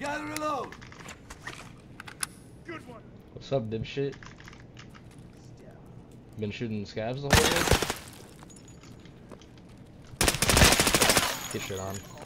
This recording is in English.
Gotta. Good one. What's up, dipshit? Been shooting scabs the whole way? Get shit on.